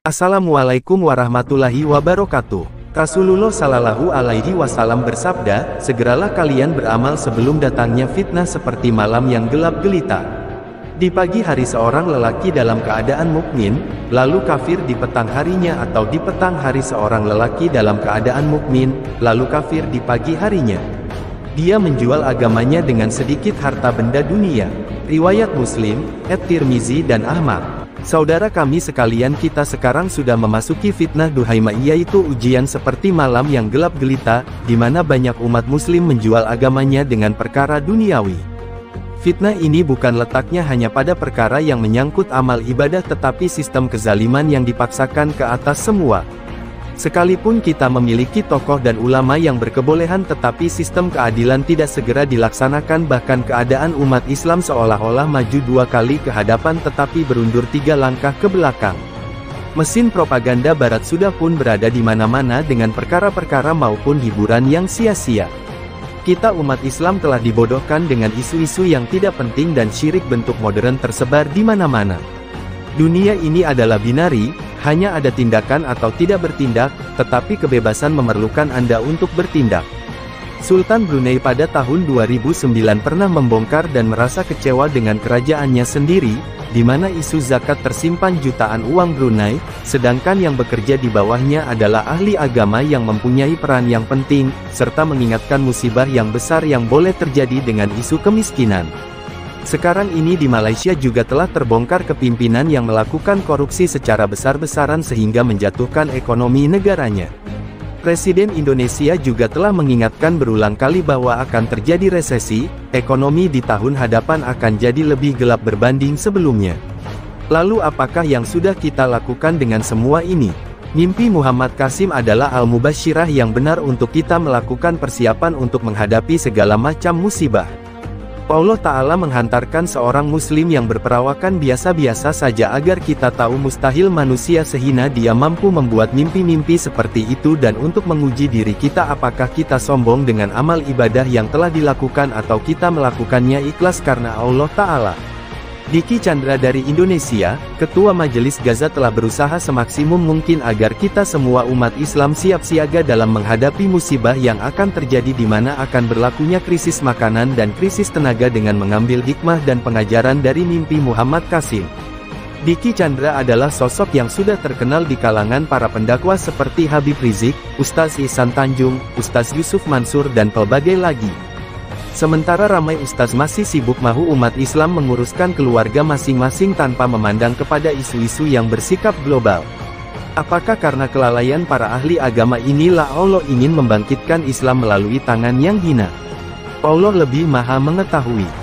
Assalamualaikum warahmatullahi wabarakatuh. Rasulullah Shallallahu Alaihi Wasallam bersabda, segeralah kalian beramal sebelum datangnya fitnah seperti malam yang gelap gelita. Di pagi hari seorang lelaki dalam keadaan mukmin, lalu kafir di petang harinya atau di petang hari seorang lelaki dalam keadaan mukmin, lalu kafir di pagi harinya. Dia menjual agamanya dengan sedikit harta benda dunia. Riwayat Muslim, At-Tirmizi dan Ahmad. Saudara kami sekalian kita sekarang sudah memasuki fitnah duhaima yaitu ujian seperti malam yang gelap gelita, di mana banyak umat muslim menjual agamanya dengan perkara duniawi. Fitnah ini bukan letaknya hanya pada perkara yang menyangkut amal ibadah tetapi sistem kezaliman yang dipaksakan ke atas semua. Sekalipun kita memiliki tokoh dan ulama yang berkebolehan tetapi sistem keadilan tidak segera dilaksanakan bahkan keadaan umat Islam seolah-olah maju dua kali ke hadapan tetapi berundur tiga langkah ke belakang. Mesin propaganda barat sudah pun berada di mana-mana dengan perkara-perkara maupun hiburan yang sia-sia. Kita umat Islam telah dibodohkan dengan isu-isu yang tidak penting dan syirik bentuk modern tersebar di mana-mana. Dunia ini adalah binari, hanya ada tindakan atau tidak bertindak, tetapi kebebasan memerlukan Anda untuk bertindak. Sultan Brunei pada tahun 2009 pernah membongkar dan merasa kecewa dengan kerajaannya sendiri, di mana isu zakat tersimpan jutaan uang Brunei, sedangkan yang bekerja di bawahnya adalah ahli agama yang mempunyai peran yang penting, serta mengingatkan musibah yang besar yang boleh terjadi dengan isu kemiskinan. Sekarang ini di Malaysia juga telah terbongkar kepimpinan yang melakukan korupsi secara besar-besaran sehingga menjatuhkan ekonomi negaranya. Presiden Indonesia juga telah mengingatkan berulang kali bahwa akan terjadi resesi, ekonomi di tahun hadapan akan jadi lebih gelap berbanding sebelumnya. Lalu apakah yang sudah kita lakukan dengan semua ini? Mimpi Muhammad Kasim adalah al-mubashirah yang benar untuk kita melakukan persiapan untuk menghadapi segala macam musibah. Allah Ta'ala menghantarkan seorang muslim yang berperawakan biasa-biasa saja agar kita tahu mustahil manusia sehina dia mampu membuat mimpi-mimpi seperti itu dan untuk menguji diri kita apakah kita sombong dengan amal ibadah yang telah dilakukan atau kita melakukannya ikhlas karena Allah Ta'ala. Diki Chandra dari Indonesia, Ketua Majelis Gaza telah berusaha semaksimum mungkin agar kita semua umat Islam siap siaga dalam menghadapi musibah yang akan terjadi di mana akan berlakunya krisis makanan dan krisis tenaga dengan mengambil hikmah dan pengajaran dari mimpi Muhammad Qasim. Diki Chandra adalah sosok yang sudah terkenal di kalangan para pendakwa seperti Habib Rizik, Ustaz Ihsan Tanjung, Ustaz Yusuf Mansur dan pelbagai lagi. Sementara ramai ustaz masih sibuk mahu umat Islam menguruskan keluarga masing-masing tanpa memandang kepada isu-isu yang bersikap global. Apakah karena kelalaian para ahli agama inilah Allah ingin membangkitkan Islam melalui tangan yang hina? Allah lebih maha mengetahui.